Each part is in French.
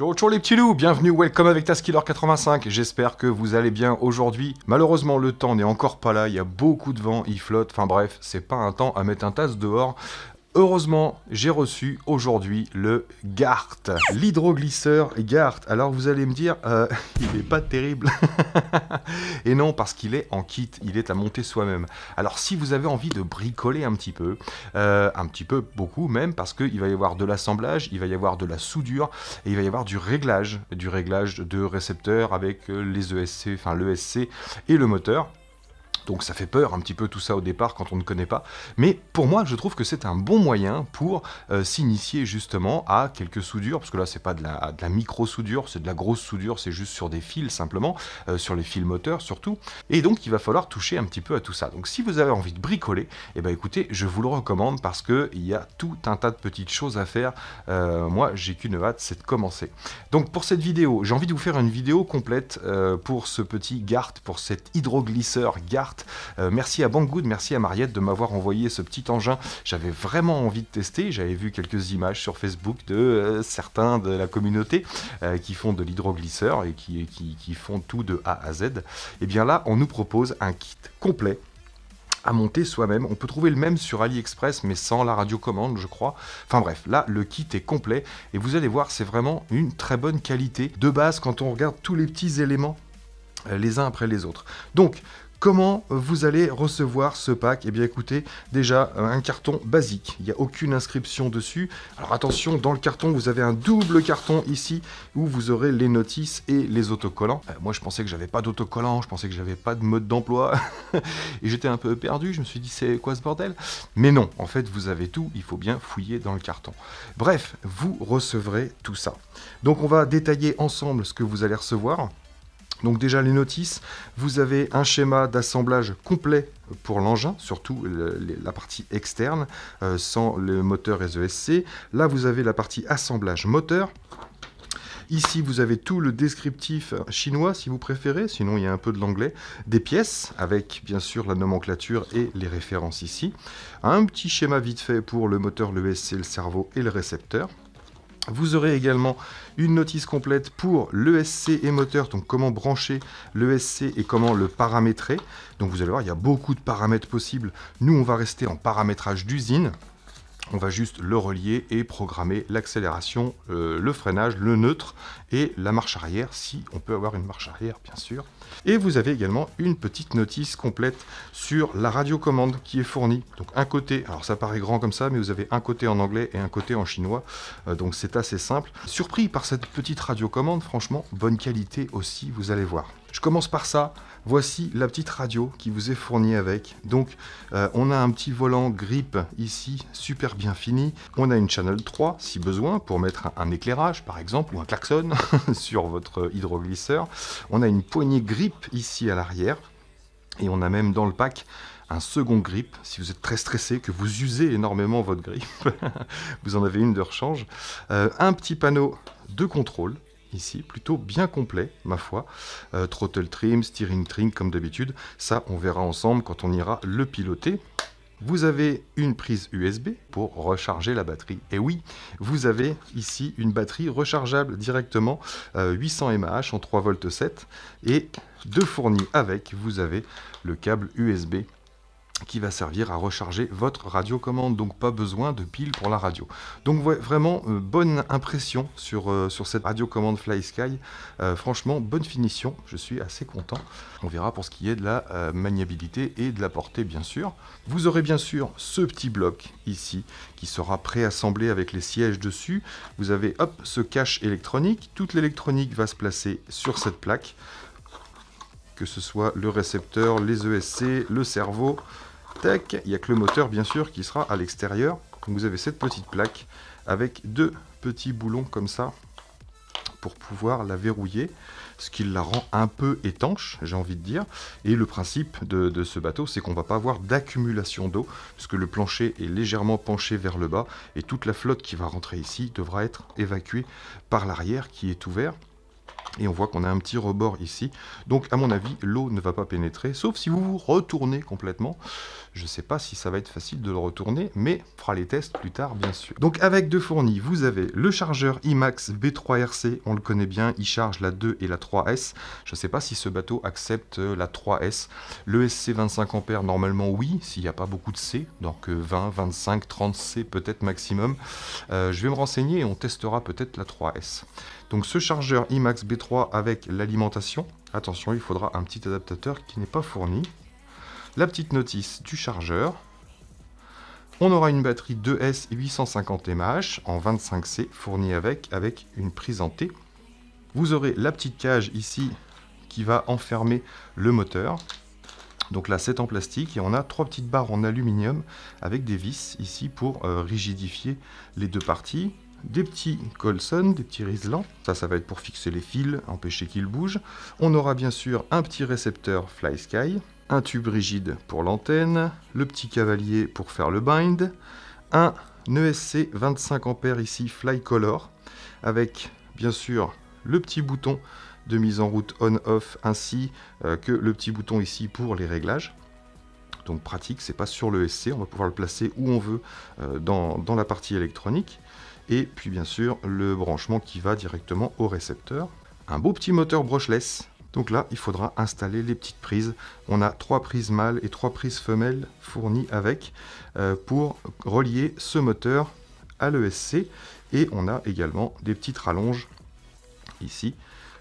Ciao, les petits loups, bienvenue, welcome avec Taskiller 85. J'espère que vous allez bien aujourd'hui. Malheureusement, le temps n'est encore pas là, il y a beaucoup de vent, il flotte, enfin bref, c'est pas un temps à mettre un tasse dehors. Heureusement, j'ai reçu aujourd'hui le GART, l'hydroglisseur GART. Alors vous allez me dire, euh, il n'est pas terrible. Et non, parce qu'il est en kit, il est à monter soi-même. Alors si vous avez envie de bricoler un petit peu, euh, un petit peu, beaucoup même, parce qu'il va y avoir de l'assemblage, il va y avoir de la soudure, et il va y avoir du réglage, du réglage de récepteurs avec euh, les ESC, enfin l'ESC et le moteur. Donc ça fait peur un petit peu tout ça au départ quand on ne connaît pas. Mais pour moi, je trouve que c'est un bon moyen pour euh, s'initier justement à quelques soudures, parce que là, c'est pas de la, micro-soudure, c'est de la grosse soudure, c'est juste sur des fils simplement, euh, sur les fils moteurs surtout. Et donc, il va falloir toucher un petit peu à tout ça. Donc si vous avez envie de bricoler, eh ben écoutez, je vous le recommande parce qu'il y a tout un tas de petites choses à faire. Euh, moi, j'ai qu'une hâte, c'est de commencer. Donc pour cette vidéo, j'ai envie de vous faire une vidéo complète pour ce petit GART, pour cet hydroglisseur GART euh, merci à Banggood, merci à Mariette de m'avoir envoyé ce petit engin. J'avais vraiment envie de tester. J'avais vu quelques images sur Facebook de euh, certains de la communauté euh, qui font de l'hydroglisseur et qui, qui, font tout de A à Z. Et eh bien là, on nous propose un kit complet à monter soi-même. On peut trouver le même sur AliExpress, mais sans la radiocommande, je crois. Enfin bref, là, le kit est complet et vous allez voir, c'est vraiment une très bonne qualité de base quand on regarde tous les petits éléments les uns après les autres. Donc, Comment vous allez recevoir ce pack? Eh bien écoutez, déjà un carton basique, il n'y a aucune inscription dessus. Alors attention, dans le carton, vous avez un double carton ici où vous aurez les notices et les autocollants. Euh, moi je pensais que j'avais pas d'autocollants, je pensais que j'avais pas de mode d'emploi et j'étais un peu perdu, je me suis dit c'est quoi ce bordel? Mais non, en fait vous avez tout, il faut bien fouiller dans le carton. Bref, vous recevrez tout ça. Donc on va détailler ensemble ce que vous allez recevoir. Donc déjà les notices, vous avez un schéma d'assemblage complet pour l'engin, surtout la partie externe, euh, sans le moteur SESC. Là vous avez la partie assemblage moteur. Ici, vous avez tout le descriptif chinois, si vous préférez, sinon il y a un peu de l'anglais, des pièces, avec bien sûr la nomenclature et les références ici. Un petit schéma vite fait pour le moteur, le SC, le cerveau et le récepteur. Vous aurez également une notice complète pour l'ESC et moteur, donc comment brancher l'ESC et comment le paramétrer. Donc vous allez voir, il y a beaucoup de paramètres possibles. Nous, on va rester en paramétrage d'usine. On va juste le relier et programmer l'accélération, euh, le freinage, le neutre et la marche arrière, si on peut avoir une marche arrière, bien sûr. Et vous avez également une petite notice complète sur la radiocommande qui est fournie. Donc un côté, alors ça paraît grand comme ça, mais vous avez un côté en anglais et un côté en chinois. Euh, donc c'est assez simple. Surpris par cette petite radiocommande, franchement, bonne qualité aussi, vous allez voir. Je commence par ça. Voici la petite radio qui vous est fournie avec. Donc euh, on a un petit volant grip ici, super bien fini. On a une Channel 3 si besoin pour mettre un, éclairage par exemple ou un klaxon sur votre hydroglisseur. On a une poignée grip ici à l'arrière. Et on a même dans le pack un second grip. Si vous êtes très stressé, que vous usez énormément votre grip, vous en avez une de rechange. Euh, un petit panneau de contrôle ici, plutôt bien complet, ma foi. Euh, throttle trim, steering trim, comme d'habitude. Ça, on verra ensemble quand on ira le piloter. Vous avez une prise USB pour recharger la batterie. Et oui, vous avez ici une batterie rechargeable directement 800 mAh en 3 volts 7 et de fourni avec, vous avez le câble USB qui va servir à recharger votre radiocommande, donc pas besoin de pile pour la radio. Donc vraiment, euh, bonne impression sur, euh, sur cette radiocommande Fly Sky, euh, franchement, bonne finition, je suis assez content. On verra pour ce qui est de la maniabilité et de la portée, bien sûr. Vous aurez bien sûr ce petit bloc ici, qui sera préassemblé avec les sièges dessus. Vous avez, hop, ce cache électronique, toute l'électronique va se placer sur cette plaque, que ce soit le récepteur, les ESC, le cerveau, Il n'y a que le moteur bien sûr qui sera à l'extérieur. Vous avez cette petite plaque avec deux petits boulons comme ça pour pouvoir la verrouiller, ce qui la rend un peu étanche, j'ai envie de dire. Et le principe de, ce bateau, c'est qu'on ne va pas avoir d'accumulation d'eau, puisque le plancher est légèrement penché vers le bas, et toute la flotte qui va rentrer ici devra être évacuée par l'arrière qui est ouvert. Et on voit qu'on a un petit rebord ici. Donc à mon avis, l'eau ne va pas pénétrer, sauf si vous vous retournez complètement. Je ne sais pas si ça va être facile de le retourner, mais on fera les tests plus tard, bien sûr. Donc avec deux fournis, vous avez le chargeur IMAX B3RC, on le connaît bien, il charge la 2 et la 3S. Je ne sais pas si ce bateau accepte la 3S. Le SC 25 A, normalement oui, s'il n'y a pas beaucoup de C, donc 20, 25, 30 C peut-être maximum. Euh, je vais me renseigner et on testera peut-être la 3S. Donc ce chargeur IMAX B3 avec l'alimentation, attention, il faudra un petit adaptateur qui n'est pas fourni. La petite notice du chargeur. On aura une batterie 2S 850 mAh en 25C fournie avec, une prise en T. Vous aurez la petite cage ici qui va enfermer le moteur. Donc là, c'est en plastique et on a trois petites barres en aluminium avec des vis ici pour euh, rigidifier les deux parties des petits Colson, des petits riselants. Ça, ça va être pour fixer les fils, empêcher qu'ils bougent. On aura bien sûr un petit récepteur Fly Sky, un tube rigide pour l'antenne, le petit cavalier pour faire le bind, un ESC 25 A ici Fly Color, avec bien sûr le petit bouton de mise en route on-off ainsi euh, que le petit bouton ici pour les réglages. Donc pratique, c'est pas sur le SC, on va pouvoir le placer où on veut euh, dans, dans la partie électronique et puis bien sûr le branchement qui va directement au récepteur. Un beau petit moteur brushless. Donc là, il faudra installer les petites prises. On a trois prises mâles et trois prises femelles fournies avec euh, pour relier ce moteur à l'ESC. Et on a également des petites rallonges ici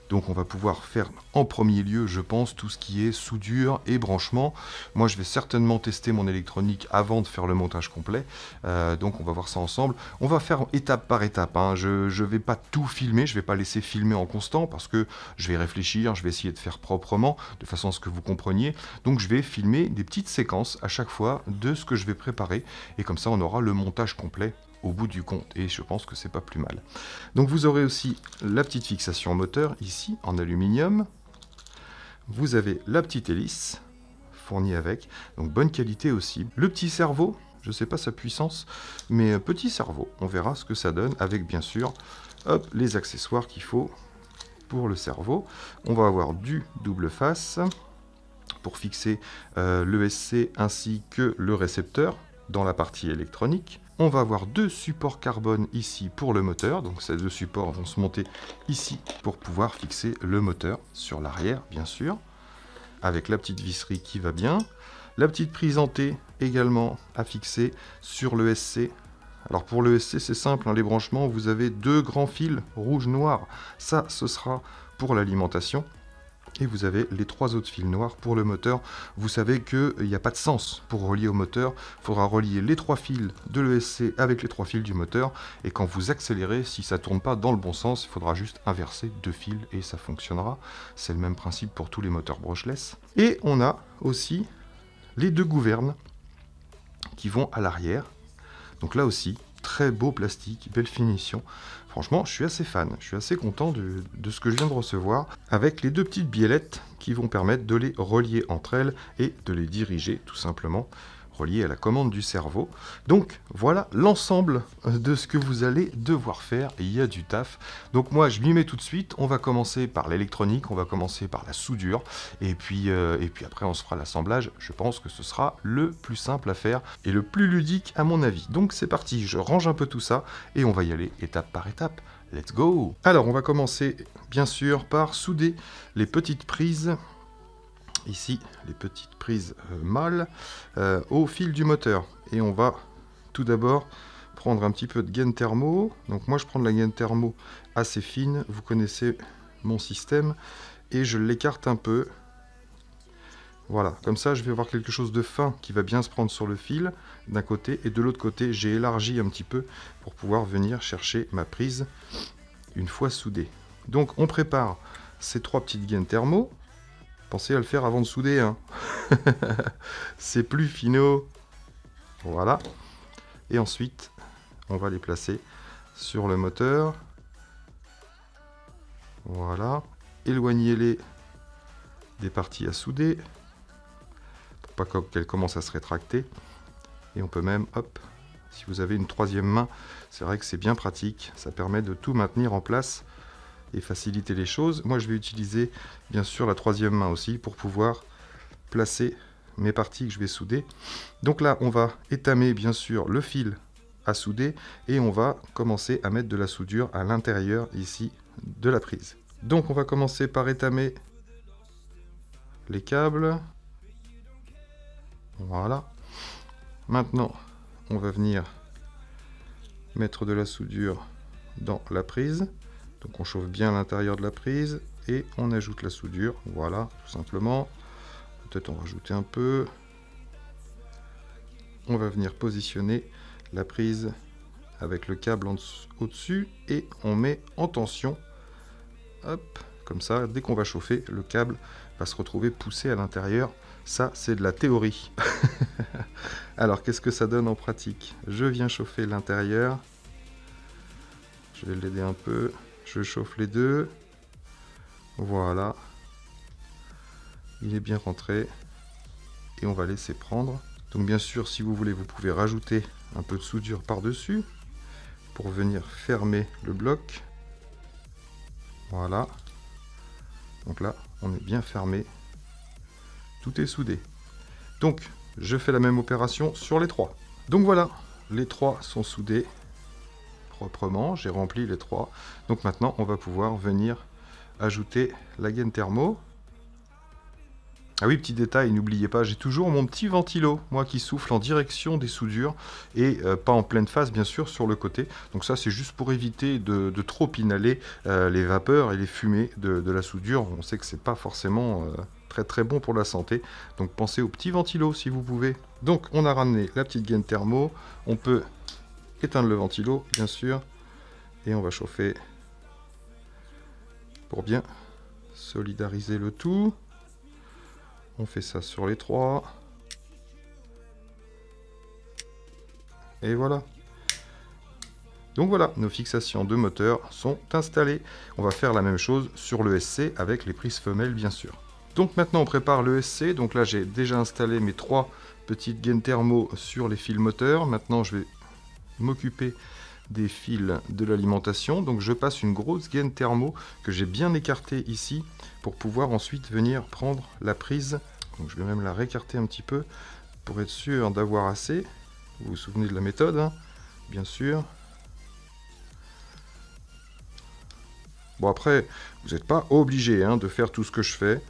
donc on va pouvoir faire en premier lieu, je pense, tout ce qui est soudure et branchement. Moi, je vais certainement tester mon électronique avant de faire le montage complet. Euh, donc on va voir ça ensemble. On va faire étape par étape. Hein. Je ne vais pas tout filmer, je ne vais pas laisser filmer en constant parce que je vais réfléchir, je vais essayer de faire proprement, de façon à ce que vous compreniez. Donc je vais filmer des petites séquences à chaque fois de ce que je vais préparer. Et comme ça, on aura le montage complet au bout du compte et je pense que c'est pas plus mal. Donc vous aurez aussi la petite fixation moteur ici en aluminium. Vous avez la petite hélice fournie avec, donc bonne qualité aussi. Le petit cerveau, je sais pas sa puissance, mais petit cerveau, on verra ce que ça donne avec bien sûr les accessoires qu'il faut pour le cerveau. On va avoir du double face pour fixer euh, l'ESC ainsi que le récepteur dans la partie électronique. On va avoir deux supports carbone ici pour le moteur. Donc ces deux supports vont se monter ici pour pouvoir fixer le moteur sur l'arrière, bien sûr. Avec la petite visserie qui va bien. La petite prise en également à fixer sur le SC. Alors pour le SC c'est simple, hein, les branchements, vous avez deux grands fils rouge-noir. Ça, ce sera pour l'alimentation et vous avez les trois autres fils noirs pour le moteur. Vous savez qu'il n'y a pas de sens pour relier au moteur. Il faudra relier les trois fils de l'ESC avec les trois fils du moteur. Et quand vous accélérez, si ça ne tourne pas dans le bon sens, il faudra juste inverser deux fils et ça fonctionnera. C'est le même principe pour tous les moteurs brushless. Et on a aussi les deux gouvernes qui vont à l'arrière. Donc là aussi, très beau plastique, belle finition. Franchement, je suis assez fan, je suis assez content de, ce que je viens de recevoir, avec les deux petites biellettes qui vont permettre de les relier entre elles et de les diriger tout simplement relié à la commande du cerveau. Donc voilà l'ensemble de ce que vous allez devoir faire. Il y a du taf. Donc moi je m'y mets tout de suite. On va commencer par l'électronique, on va commencer par la soudure. Et puis, euh, et puis après on se fera l'assemblage. Je pense que ce sera le plus simple à faire et le plus ludique à mon avis. Donc c'est parti, je range un peu tout ça et on va y aller étape par étape. Let's go Alors on va commencer bien sûr par souder les petites prises ici les petites prises euh, mâles euh, au fil du moteur. Et on va tout d'abord prendre un petit peu de gaine thermo. Donc moi je prends de la gaine thermo assez fine, vous connaissez mon système, et je l'écarte un peu. Voilà, comme ça je vais avoir quelque chose de fin qui va bien se prendre sur le fil d'un côté, et de l'autre côté j'ai élargi un petit peu pour pouvoir venir chercher ma prise une fois soudée. Donc on prépare ces trois petites gaines thermo. Pensez à le faire avant de souder. Hein. c'est plus finaux. Voilà. Et ensuite, on va les placer sur le moteur. Voilà. Éloignez-les des parties à souder. Pour pas qu'elles commencent à se rétracter. Et on peut même, hop, si vous avez une troisième main, c'est vrai que c'est bien pratique. Ça permet de tout maintenir en place et faciliter les choses. Moi, je vais utiliser bien sûr la troisième main aussi pour pouvoir placer mes parties que je vais souder. Donc là, on va étamer bien sûr le fil à souder et on va commencer à mettre de la soudure à l'intérieur ici de la prise. Donc on va commencer par étamer les câbles. Voilà. Maintenant, on va venir mettre de la soudure dans la prise. Donc on chauffe bien l'intérieur de la prise et on ajoute la soudure. Voilà, tout simplement. Peut-être on va rajouter un peu. On va venir positionner la prise avec le câble au-dessus et on met en tension. Hop, comme ça, dès qu'on va chauffer, le câble va se retrouver poussé à l'intérieur. Ça, c'est de la théorie. Alors, qu'est-ce que ça donne en pratique? Je viens chauffer l'intérieur. Je vais l'aider un peu. Je chauffe les deux. Voilà. Il est bien rentré. Et on va laisser prendre. Donc bien sûr, si vous voulez, vous pouvez rajouter un peu de soudure par-dessus pour venir fermer le bloc. Voilà. Donc là, on est bien fermé. Tout est soudé. Donc, je fais la même opération sur les trois. Donc voilà, les trois sont soudés J'ai rempli les trois. Donc maintenant, on va pouvoir venir ajouter la gaine thermo. Ah oui, petit détail, n'oubliez pas, j'ai toujours mon petit ventilo, moi qui souffle en direction des soudures et euh, pas en pleine face bien sûr sur le côté. Donc ça c'est juste pour éviter de, trop inhaler euh, les vapeurs et les fumées de, la soudure. On sait que c'est pas forcément euh, très très bon pour la santé. Donc pensez au petit ventilo si vous pouvez. Donc on a ramené la petite gaine thermo, on peut éteindre le ventilo bien sûr et on va chauffer pour bien solidariser le tout. On fait ça sur les trois. Et voilà. Donc voilà, nos fixations de moteur sont installées. On va faire la même chose sur le SC avec les prises femelles bien sûr. Donc maintenant on prépare le SC. Donc là j'ai déjà installé mes trois petites gaines thermo sur les fils moteurs. Maintenant je vais m'occuper des fils de l'alimentation. Donc je passe une grosse gaine thermo que j'ai bien écartée ici pour pouvoir ensuite venir prendre la prise. Donc je vais même la récarter un petit peu pour être sûr d'avoir assez. Vous vous souvenez de la méthode, hein, bien sûr. Bon après, vous n'êtes pas obligé hein, de faire tout ce que je fais,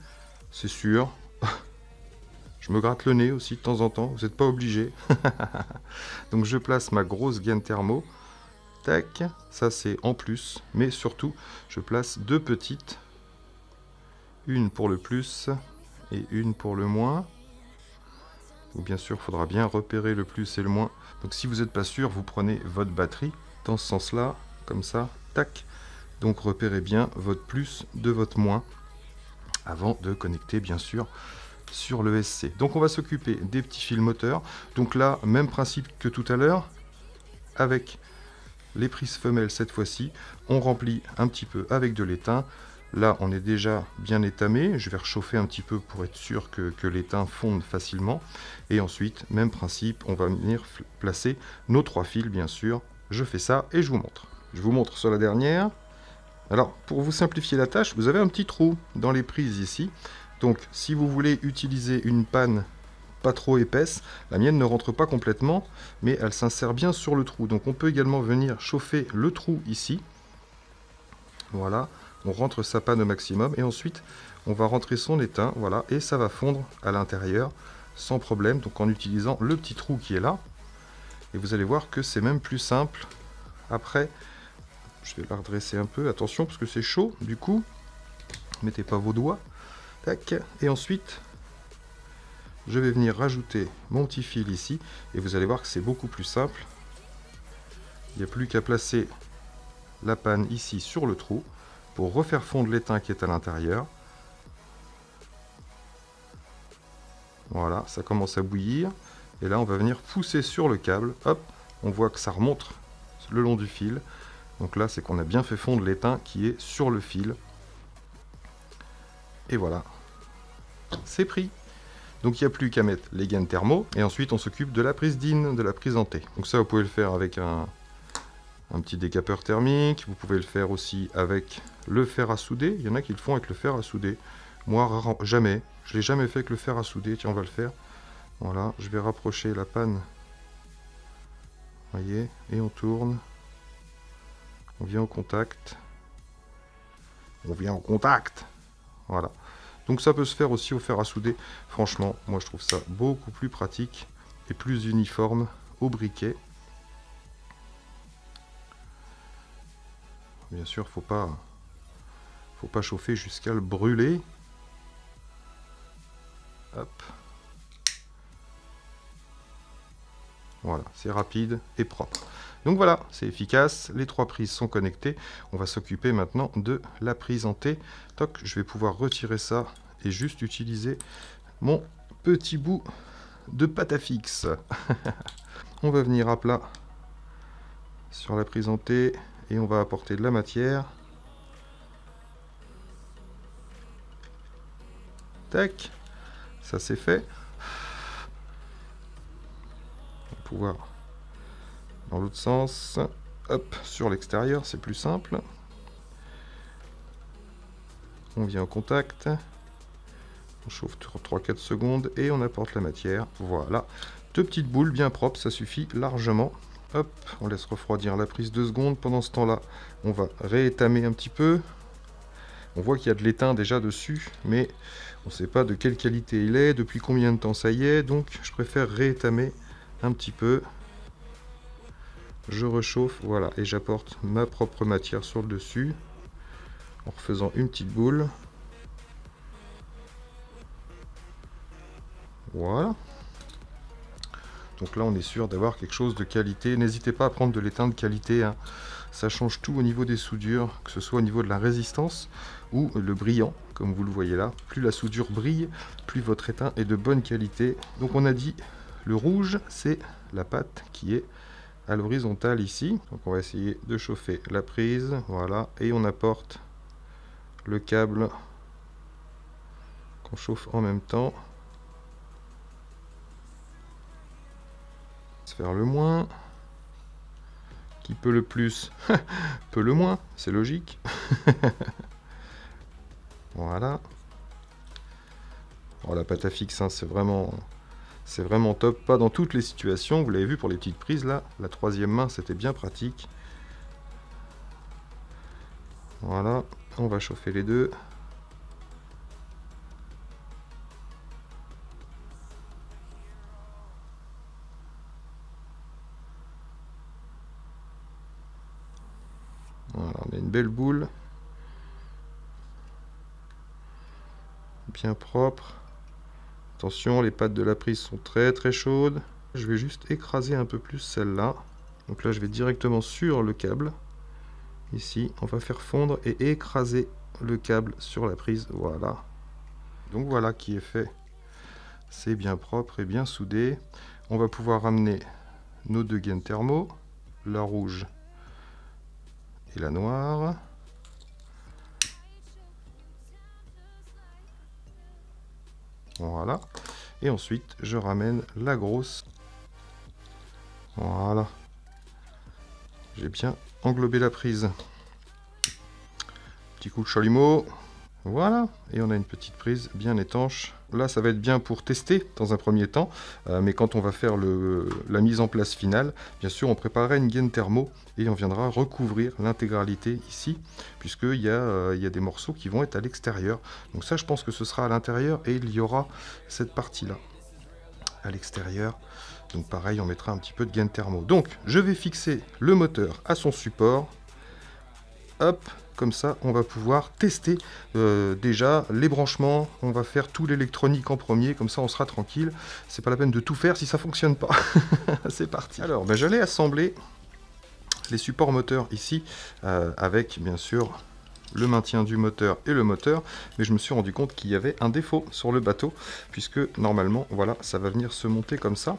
c'est sûr. je me gratte le nez aussi de temps en temps, vous n'êtes pas obligé. Donc je place ma grosse gaine thermo. Tac, ça c'est en plus, mais surtout je place deux petites. Une pour le plus et une pour le moins. Donc bien sûr, il faudra bien repérer le plus et le moins. Donc si vous n'êtes pas sûr, vous prenez votre batterie dans ce sens-là, comme ça, tac. Donc repérez bien votre plus de votre moins avant de connecter bien sûr sur le SC. Donc on va s'occuper des petits fils moteurs. Donc là, même principe que tout à l'heure, avec les prises femelles cette fois-ci, on remplit un petit peu avec de l'étain. Là, on est déjà bien étamé. Je vais réchauffer un petit peu pour être sûr que, l'étain fonde facilement. Et ensuite, même principe, on va venir placer nos trois fils, bien sûr. Je fais ça et je vous montre. Je vous montre sur la dernière. Alors, pour vous simplifier la tâche, vous avez un petit trou dans les prises ici. Donc, si vous voulez utiliser une panne pas trop épaisse, la mienne ne rentre pas complètement, mais elle s'insère bien sur le trou. Donc, on peut également venir chauffer le trou ici. Voilà, on rentre sa panne au maximum et ensuite, on va rentrer son étain, voilà, et ça va fondre à l'intérieur sans problème, donc en utilisant le petit trou qui est là. Et vous allez voir que c'est même plus simple après je vais la redresser un peu, attention parce que c'est chaud du coup. Mettez pas vos doigts. Et ensuite, je vais venir rajouter mon petit fil ici. Et vous allez voir que c'est beaucoup plus simple. Il n'y a plus qu'à placer la panne ici sur le trou pour refaire fondre l'étain qui est à l'intérieur. Voilà, ça commence à bouillir. Et là, on va venir pousser sur le câble. Hop, on voit que ça remonte le long du fil. Donc là, c'est qu'on a bien fait fondre l'étain qui est sur le fil. Et voilà, c'est pris. Donc il n'y a plus qu'à mettre les gaines thermo, et ensuite on s'occupe de la prise d'IN, de la prise en T. Donc ça, vous pouvez le faire avec un, petit décapeur thermique. Vous pouvez le faire aussi avec le fer à souder. Il y en a qui le font avec le fer à souder. Moi, jamais. Je l'ai jamais fait avec le fer à souder. Tiens, on va le faire. Voilà, je vais rapprocher la panne. Voyez, et on tourne. On vient au contact. On vient au contact. Voilà. Donc ça peut se faire aussi au fer à souder. Franchement, moi je trouve ça beaucoup plus pratique et plus uniforme au briquet. Bien sûr, faut pas faut pas chauffer jusqu'à le brûler. Voilà, c'est rapide et propre. Donc voilà, c'est efficace, les trois prises sont connectées. On va s'occuper maintenant de la prise en T. Je vais pouvoir retirer ça et juste utiliser mon petit bout de pâte à fixe. on va venir à plat sur la prise en et on va apporter de la matière. Tac, ça c'est fait. On va pouvoir dans l'autre sens. Hop, sur l'extérieur, c'est plus simple. On vient en contact. On chauffe 3-4 secondes et on apporte la matière. Voilà. Deux petites boules bien propres, ça suffit largement. Hop, on laisse refroidir la prise 2 secondes. Pendant ce temps-là, on va réétamer un petit peu. On voit qu'il y a de l'étain déjà dessus, mais on ne sait pas de quelle qualité il est, depuis combien de temps ça y est, donc je préfère réétamer un petit peu je rechauffe, voilà, et j'apporte ma propre matière sur le dessus en refaisant une petite boule. Voilà. Donc là, on est sûr d'avoir quelque chose de qualité. N'hésitez pas à prendre de l'étain de qualité. Hein. Ça change tout au niveau des soudures, que ce soit au niveau de la résistance ou le brillant, comme vous le voyez là. Plus la soudure brille, plus votre étain est de bonne qualité. Donc on a dit, le rouge, c'est la pâte qui est à l'horizontale ici. Donc on va essayer de chauffer la prise, voilà, et on apporte le câble qu'on chauffe en même temps. Se faire le moins. Qui peut le plus peut le moins, c'est logique. voilà. Oh, la pâte à fixe, hein, c'est vraiment c'est vraiment top, pas dans toutes les situations, vous l'avez vu pour les petites prises là, la troisième main c'était bien pratique. Voilà, on va chauffer les deux. Voilà, on a une belle boule. Bien propre. Attention, les pattes de la prise sont très très chaudes. Je vais juste écraser un peu plus celle-là. Donc là, je vais directement sur le câble. Ici, on va faire fondre et écraser le câble sur la prise. Voilà. Donc voilà qui est fait. C'est bien propre et bien soudé. On va pouvoir ramener nos deux gaines thermo, la rouge et la noire. Voilà. Et ensuite, je ramène la grosse. Voilà. J'ai bien englobé la prise. Petit coup de chalumeau. Voilà, et on a une petite prise bien étanche. Là, ça va être bien pour tester dans un premier temps, euh, mais quand on va faire la mise en place finale, bien sûr, on préparera une gaine thermo et on viendra recouvrir l'intégralité ici, puisqu'il y, euh, y a des morceaux qui vont être à l'extérieur. Donc ça, je pense que ce sera à l'intérieur et il y aura cette partie-là à l'extérieur. Donc pareil, on mettra un petit peu de gaine thermo. Donc, je vais fixer le moteur à son support. Hop, comme ça, on va pouvoir tester euh, déjà les branchements. On va faire tout l'électronique en premier. Comme ça, on sera tranquille. C'est pas la peine de tout faire si ça fonctionne pas. C'est parti. Alors, ben, j'allais assembler les supports moteurs ici euh, avec bien sûr le maintien du moteur et le moteur mais je me suis rendu compte qu'il y avait un défaut sur le bateau puisque normalement voilà ça va venir se monter comme ça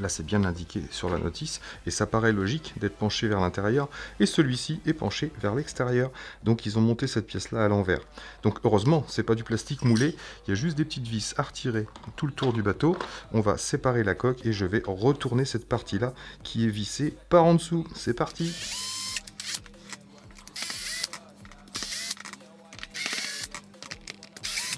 Là, c'est bien indiqué sur la notice, et ça paraît logique d'être penché vers l'intérieur, et celui-ci est penché vers l'extérieur. Donc, ils ont monté cette pièce-là à l'envers. Donc, heureusement, c'est pas du plastique moulé, il y a juste des petites vis à retirer tout le tour du bateau. On va séparer la coque, et je vais retourner cette partie-là qui est vissée par en dessous. C'est parti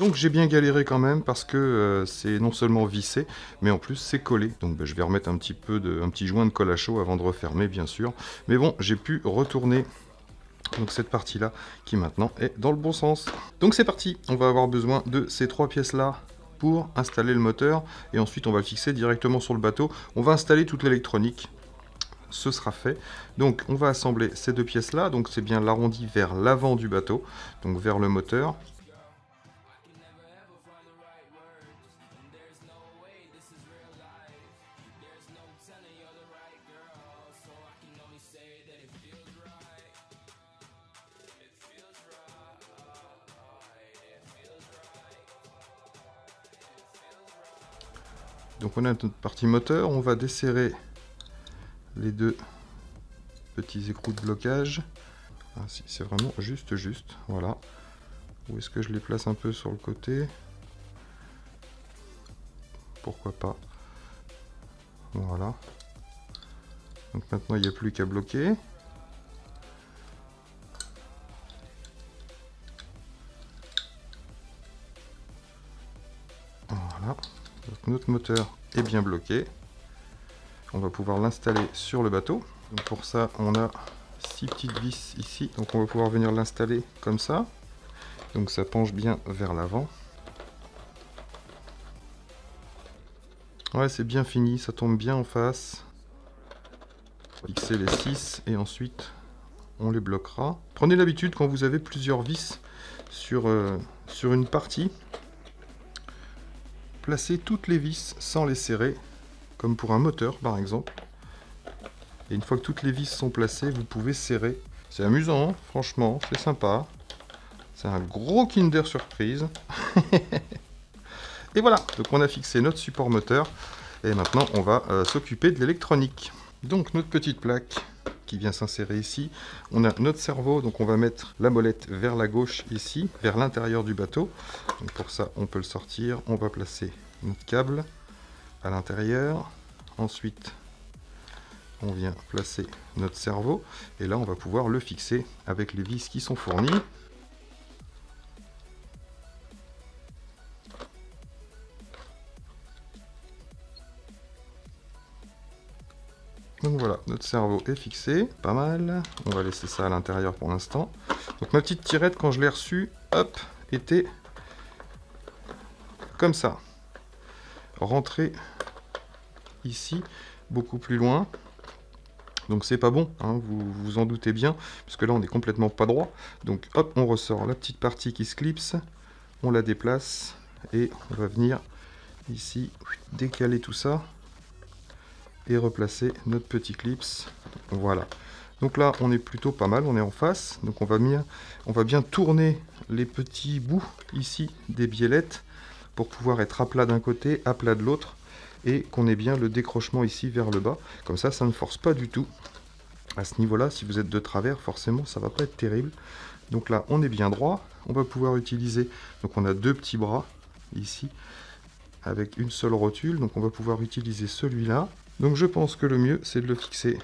Donc j'ai bien galéré quand même parce que euh, c'est non seulement vissé, mais en plus c'est collé. Donc bah, je vais remettre un petit peu de, un petit joint de colle à chaud avant de refermer bien sûr. Mais bon, j'ai pu retourner donc cette partie là qui maintenant est dans le bon sens. Donc c'est parti, on va avoir besoin de ces trois pièces là pour installer le moteur et ensuite on va le fixer directement sur le bateau. On va installer toute l'électronique ce sera fait. Donc on va assembler ces deux pièces là, donc c'est bien l'arrondi vers l'avant du bateau, donc vers le moteur. On a notre partie moteur, on va desserrer les deux petits écrous de blocage. Ah, c'est vraiment juste juste, voilà. Où est-ce que je les place un peu sur le côté? Pourquoi pas? Voilà. Donc maintenant il n'y a plus qu'à bloquer. Voilà notre moteur est bien bloqué. On va pouvoir l'installer sur le bateau. pour ça, on a six petites vis ici. Donc on va pouvoir venir l'installer comme ça. Donc ça penche bien vers l'avant. Ouais, c'est bien fini, ça tombe bien en face. Fixer les 6 et ensuite on les bloquera. Prenez l'habitude quand vous avez plusieurs vis sur, euh, sur une partie, Placez toutes les vis sans les serrer, comme pour un moteur par exemple. Et une fois que toutes les vis sont placées, vous pouvez serrer. C'est amusant, hein, franchement, c'est sympa. C'est un gros Kinder Surprise. et voilà, donc on a fixé notre support moteur. Et maintenant, on va euh, s'occuper de l'électronique. Donc notre petite plaque vient s'insérer ici. On a notre cerveau, donc on va mettre la molette vers la gauche ici, vers l'intérieur du bateau. Pour ça, on peut le sortir. On va placer notre câble à l'intérieur. Ensuite, on vient placer notre cerveau. Et là, on va pouvoir le fixer avec les vis qui sont fournies. Donc voilà, notre cerveau est fixé, pas mal. On va laisser ça à l'intérieur pour l'instant. Donc ma petite tirette, quand je l'ai reçue, hop, était comme ça. Rentrer ici, beaucoup plus loin. Donc c'est pas bon, hein, vous vous en doutez bien, puisque là on est complètement pas droit. Donc hop, on ressort la petite partie qui se clipse, on la déplace, et on va venir ici décaler tout ça et replacer notre petit clips. Voilà. Donc là, on est plutôt pas mal, on est en face. Donc on va bien, tourner les petits bouts ici des biellettes pour pouvoir être à plat d'un côté, à plat de l'autre et qu'on ait bien le décrochement ici vers le bas. Comme ça, ça ne force pas du tout. À ce niveau-là, si vous êtes de travers, forcément, ça va pas être terrible. Donc là, on est bien droit. On va pouvoir utiliser, donc on a deux petits bras ici avec une seule rotule. Donc on va pouvoir utiliser celui-là donc je pense que le mieux, c'est de le fixer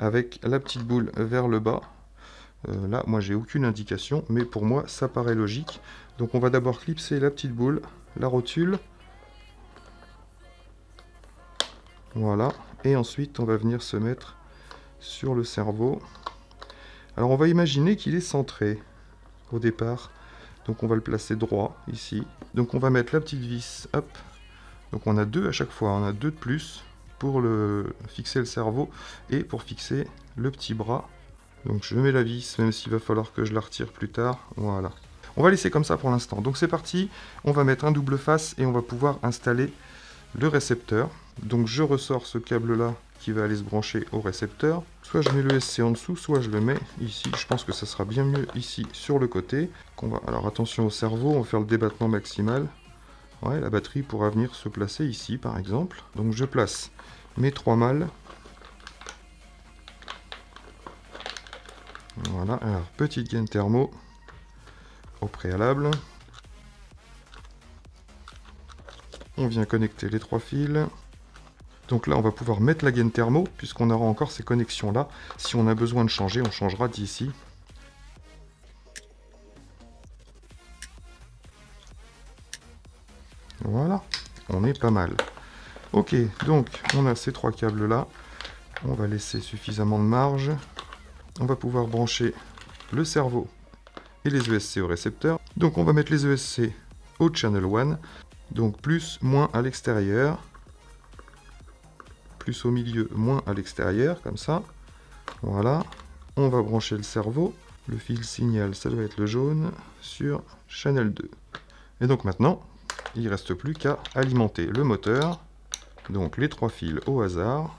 avec la petite boule vers le bas. Euh, là, moi, j'ai aucune indication, mais pour moi, ça paraît logique. Donc on va d'abord clipser la petite boule, la rotule. Voilà. Et ensuite, on va venir se mettre sur le cerveau. Alors on va imaginer qu'il est centré au départ. Donc on va le placer droit ici. Donc on va mettre la petite vis, hop. Donc on a deux à chaque fois, on a deux de plus pour le, fixer le cerveau et pour fixer le petit bras. Donc je mets la vis, même s'il va falloir que je la retire plus tard. Voilà. On va laisser comme ça pour l'instant. Donc c'est parti, on va mettre un double face et on va pouvoir installer le récepteur. Donc je ressors ce câble là qui va aller se brancher au récepteur. Soit je mets le SC en dessous, soit je le mets ici. Je pense que ça sera bien mieux ici sur le côté. Alors attention au cerveau, on va faire le débattement maximal. Ouais, la batterie pourra venir se placer ici par exemple. Donc je place mes trois mâles. Voilà, alors petite gaine thermo au préalable. On vient connecter les trois fils. Donc là, on va pouvoir mettre la gaine thermo, puisqu'on aura encore ces connexions-là. Si on a besoin de changer, on changera d'ici. Voilà, on est pas mal. Ok, donc on a ces trois câbles-là. On va laisser suffisamment de marge. On va pouvoir brancher le cerveau et les ESC au récepteur. Donc on va mettre les ESC au channel 1. Donc plus, moins à l'extérieur. Plus au milieu, moins à l'extérieur, comme ça. Voilà. On va brancher le cerveau. Le fil signal, ça doit être le jaune, sur channel 2. Et donc maintenant, il ne reste plus qu'à alimenter le moteur. Donc les trois fils au hasard.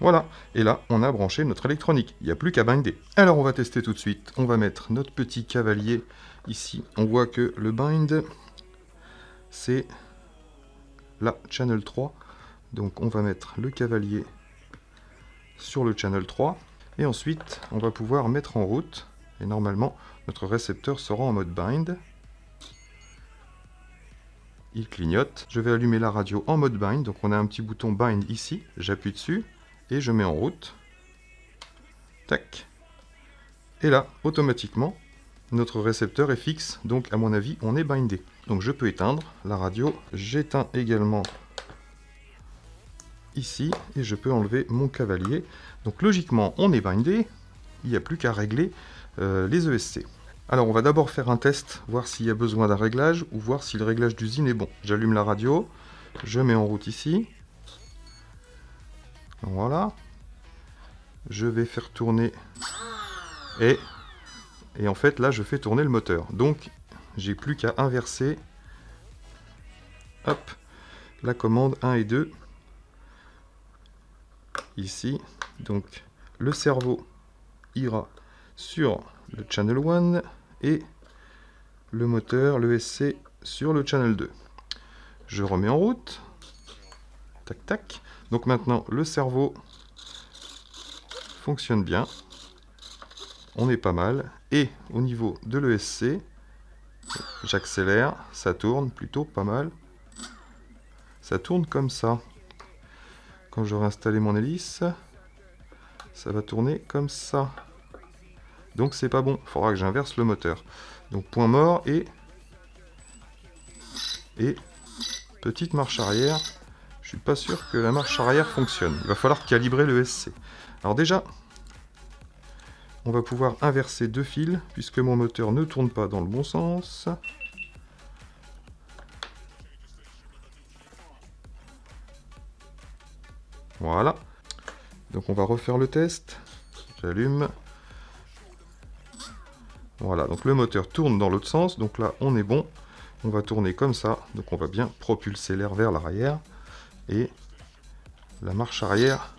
Voilà, et là, on a branché notre électronique. Il n'y a plus qu'à binder. Alors, on va tester tout de suite. On va mettre notre petit cavalier ici. On voit que le bind, c'est la channel 3. Donc on va mettre le cavalier sur le channel 3. Et ensuite, on va pouvoir mettre en route. Et normalement, notre récepteur sera en mode bind. Il clignote. Je vais allumer la radio en mode bind. Donc on a un petit bouton bind ici. J'appuie dessus et je mets en route. Tac. Et là, automatiquement, notre récepteur est fixe, donc à mon avis, on est bindé. Donc je peux éteindre la radio. J'éteins également ici et je peux enlever mon cavalier. Donc logiquement, on est bindé. Il n'y a plus qu'à régler euh, les ESC. Alors on va d'abord faire un test, voir s'il y a besoin d'un réglage ou voir si le réglage d'usine est bon. J'allume la radio, je mets en route ici. Voilà. Je vais faire tourner et et en fait, là, je fais tourner le moteur. Donc, j'ai plus qu'à inverser hop, la commande 1 et 2. Ici. Donc, le cerveau ira sur le channel 1 et le moteur, le SC, sur le channel 2. Je remets en route. Tac, tac. Donc maintenant, le cerveau fonctionne bien on est pas mal. Et au niveau de l'ESC, j'accélère, ça tourne plutôt pas mal. Ça tourne comme ça. Quand j'aurai installé mon hélice, ça va tourner comme ça. Donc c'est pas bon, il faudra que j'inverse le moteur. Donc point mort et... Et petite marche arrière. Je suis pas sûr que la marche arrière fonctionne. Il va falloir calibrer le SC. Alors déjà, on va pouvoir inverser deux fils, puisque mon moteur ne tourne pas dans le bon sens. Voilà. Donc on va refaire le test. J'allume. Voilà, donc le moteur tourne dans l'autre sens. Donc là, on est bon. On va tourner comme ça. Donc on va bien propulser l'air vers l'arrière. Et la marche arrière...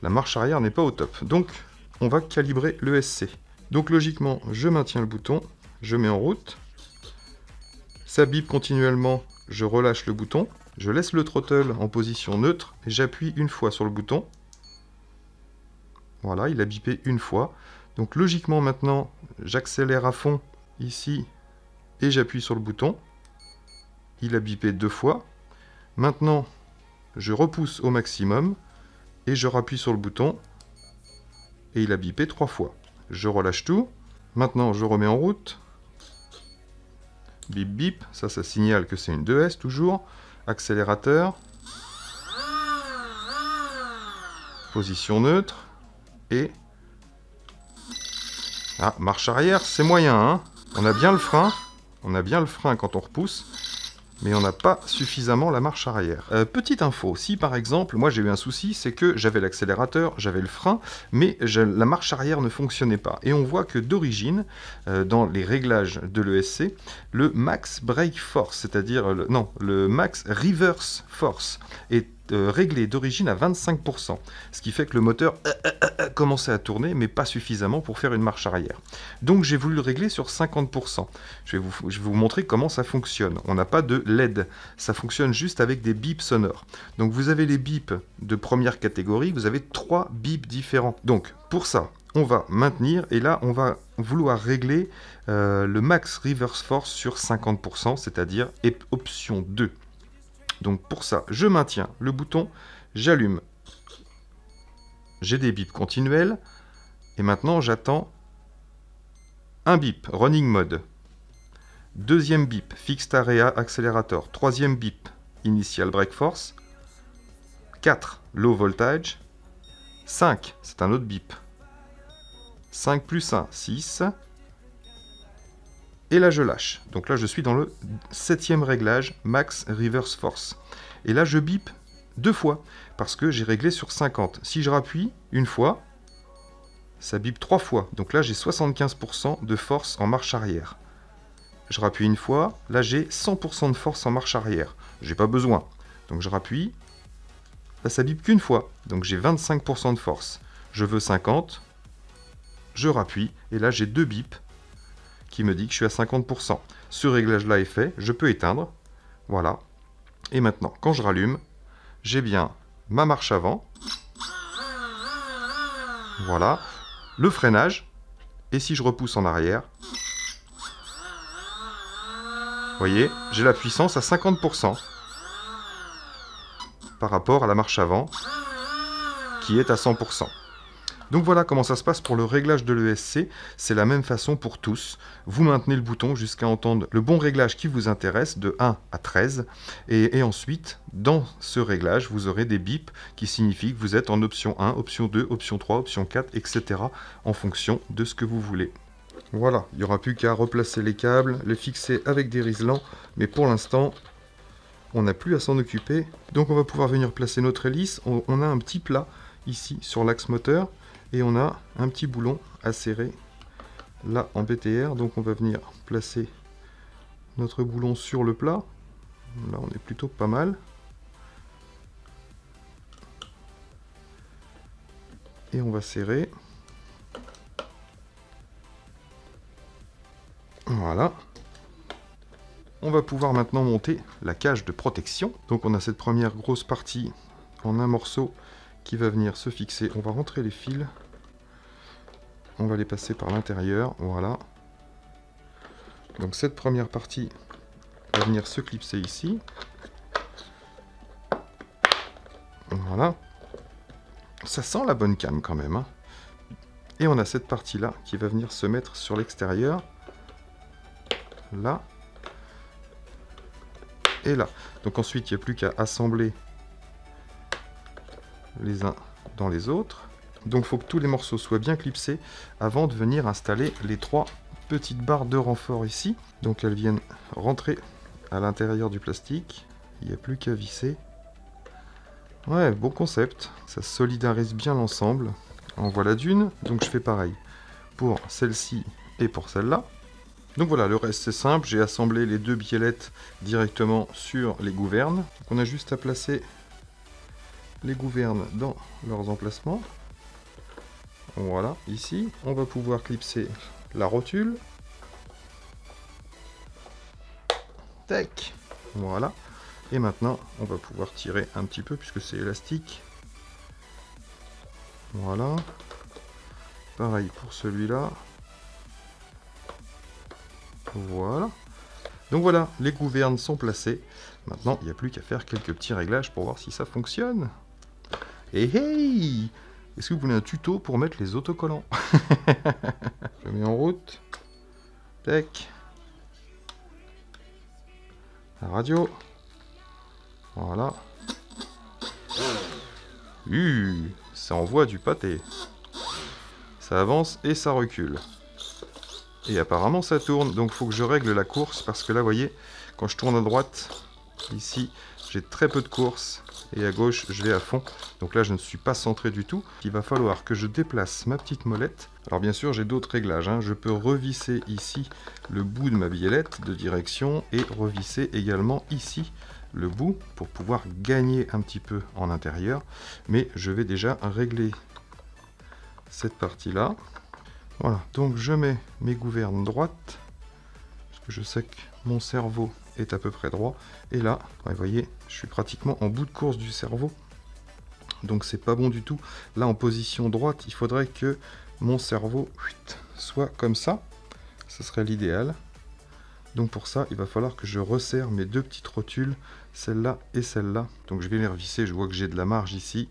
La marche arrière n'est pas au top. Donc on va calibrer le SC. Donc logiquement, je maintiens le bouton, je mets en route, ça bip continuellement, je relâche le bouton, je laisse le throttle en position neutre et j'appuie une fois sur le bouton. Voilà, il a bipé une fois. Donc logiquement maintenant, j'accélère à fond ici et j'appuie sur le bouton. Il a bipé deux fois. Maintenant, je repousse au maximum et je rappuie sur le bouton et il a bipé trois fois. Je relâche tout. Maintenant, je remets en route. Bip bip, ça, ça signale que c'est une 2S toujours. Accélérateur. Position neutre. Et... Ah, marche arrière, c'est moyen, hein On a bien le frein. On a bien le frein quand on repousse mais on n'a pas suffisamment la marche arrière. Euh, petite info, si par exemple, moi j'ai eu un souci, c'est que j'avais l'accélérateur, j'avais le frein, mais la marche arrière ne fonctionnait pas. Et on voit que d'origine, euh, dans les réglages de l'ESC, le max brake force, c'est-à-dire, non, le max reverse force est euh, réglé d'origine à 25%, ce qui fait que le moteur euh, commençait à tourner, mais pas suffisamment pour faire une marche arrière. Donc j'ai voulu le régler sur 50%. Je vais, vous, montrer comment ça fonctionne. On n'a pas de LED, ça fonctionne juste avec des bips sonores. Donc vous avez les bips de première catégorie, vous avez trois bips différents. Donc pour ça, on va maintenir et là on va vouloir régler euh, le max reverse force sur 50%, c'est-à-dire option 2. Donc pour ça, je maintiens le bouton, j'allume. J'ai des bips continuels et maintenant j'attends un bip, running mode. Deuxième bip, fixed area accélérateur. Troisième bip, initial brake force. 4, low voltage. 5, c'est un autre bip. 5 plus 1, 6. Et là, je lâche. Donc là, je suis dans le septième réglage, max reverse force. Et là, je bip deux fois, parce que j'ai réglé sur 50. Si je rappuie une fois, ça bip trois fois. Donc là, j'ai 75% de force en marche arrière. Je rappuie une fois, là j'ai 100% de force en marche arrière. J'ai pas besoin. Donc je rappuie, là ça bip qu'une fois. Donc j'ai 25% de force. Je veux 50, je rappuie, et là j'ai deux bips qui me dit que je suis à 50%. Ce réglage-là est fait, je peux éteindre. Voilà. Et maintenant, quand je rallume, j'ai bien ma marche avant. Voilà. Le freinage. Et si je repousse en arrière, vous voyez, j'ai la puissance à 50% par rapport à la marche avant qui est à 100%. Donc voilà comment ça se passe pour le réglage de l'ESC. C'est la même façon pour tous. Vous maintenez le bouton jusqu'à entendre le bon réglage qui vous intéresse de 1 à 13. Et, ensuite, dans ce réglage, vous aurez des bips qui signifient que vous êtes en option 1, option 2, option 3, option 4, etc. en fonction de ce que vous voulez. Voilà, il n'y aura plus qu'à replacer les câbles, les fixer avec des riselants. Mais pour l'instant, on n'a plus à s'en occuper. Donc on va pouvoir venir placer notre hélice. on a un petit plat ici sur l'axe moteur et on a un petit boulon à serrer là en BTR. Donc on va venir placer notre boulon sur le plat. Là on est plutôt pas mal. Et on va serrer. Voilà. On va pouvoir maintenant monter la cage de protection. Donc on a cette première grosse partie en un morceau qui va venir se fixer. On va rentrer les fils. On va les passer par l'intérieur. Voilà. Donc cette première partie va venir se clipser ici. Voilà. Ça sent la bonne cam quand même. Hein. Et on a cette partie-là qui va venir se mettre sur l'extérieur. Là. Et là. Donc ensuite, il n'y a plus qu'à assembler les uns dans les autres. Donc il faut que tous les morceaux soient bien clipsés avant de venir installer les trois petites barres de renfort ici. Donc elles viennent rentrer à l'intérieur du plastique. Il n'y a plus qu'à visser. Ouais, bon concept. Ça solidarise bien l'ensemble. En voilà d'une. Donc je fais pareil pour celle-ci et pour celle-là. Donc voilà, le reste c'est simple. J'ai assemblé les deux biellettes directement sur les gouvernes. On a juste à placer les gouvernes dans leurs emplacements. Voilà, ici, on va pouvoir clipser la rotule. Tac Voilà. Et maintenant, on va pouvoir tirer un petit peu puisque c'est élastique. Voilà. Pareil pour celui-là. Voilà. Donc voilà, les gouvernes sont placées. Maintenant, il n'y a plus qu'à faire quelques petits réglages pour voir si ça fonctionne. Et hey Est-ce que vous voulez un tuto pour mettre les autocollants Je mets en route. Tac. La radio. Voilà. Uh, ça envoie du pâté. Ça avance et ça recule. Et apparemment ça tourne, donc faut que je règle la course, parce que là, vous voyez, quand je tourne à droite, ici, j'ai très peu de course et à gauche je vais à fond. Donc là je ne suis pas centré du tout. Il va falloir que je déplace ma petite molette. Alors bien sûr j'ai d'autres réglages. Hein. Je peux revisser ici le bout de ma biellette de direction et revisser également ici le bout pour pouvoir gagner un petit peu en intérieur. Mais je vais déjà régler cette partie-là. Voilà, donc je mets mes gouvernes droites, je sais que mon cerveau est à peu près droit. Et là, vous voyez, je suis pratiquement en bout de course du cerveau. Donc c'est pas bon du tout. Là, en position droite, il faudrait que mon cerveau soit comme ça. Ce serait l'idéal. Donc pour ça, il va falloir que je resserre mes deux petites rotules, celle-là et celle-là. Donc je vais les revisser, je vois que j'ai de la marge ici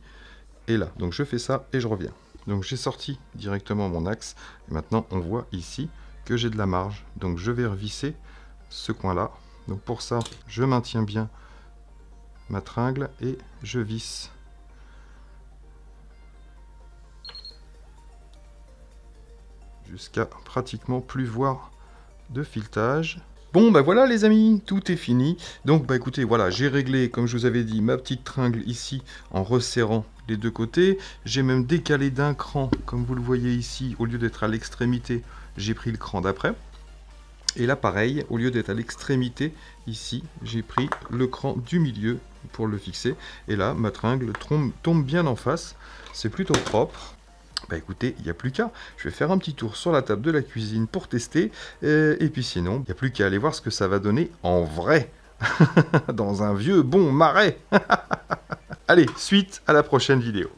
et là. Donc je fais ça et je reviens. Donc j'ai sorti directement mon axe. Et maintenant, on voit ici j'ai de la marge. Donc je vais revisser ce coin-là. Donc pour ça, je maintiens bien ma tringle et je visse. Jusqu'à pratiquement plus voir de filetage. Bon bah voilà les amis, tout est fini. Donc bah écoutez, voilà, j'ai réglé, comme je vous avais dit, ma petite tringle ici en resserrant les deux côtés. J'ai même décalé d'un cran, comme vous le voyez ici, au lieu d'être à l'extrémité, j'ai pris le cran d'après. Et là pareil, au lieu d'être à l'extrémité, ici, j'ai pris le cran du milieu pour le fixer. Et là, ma tringle tombe, bien en face. C'est plutôt propre. Bah écoutez, il n'y a plus qu'à. Je vais faire un petit tour sur la table de la cuisine pour tester. Euh, et, puis sinon, il n'y a plus qu'à aller voir ce que ça va donner en vrai. Dans un vieux bon marais. Allez, suite à la prochaine vidéo.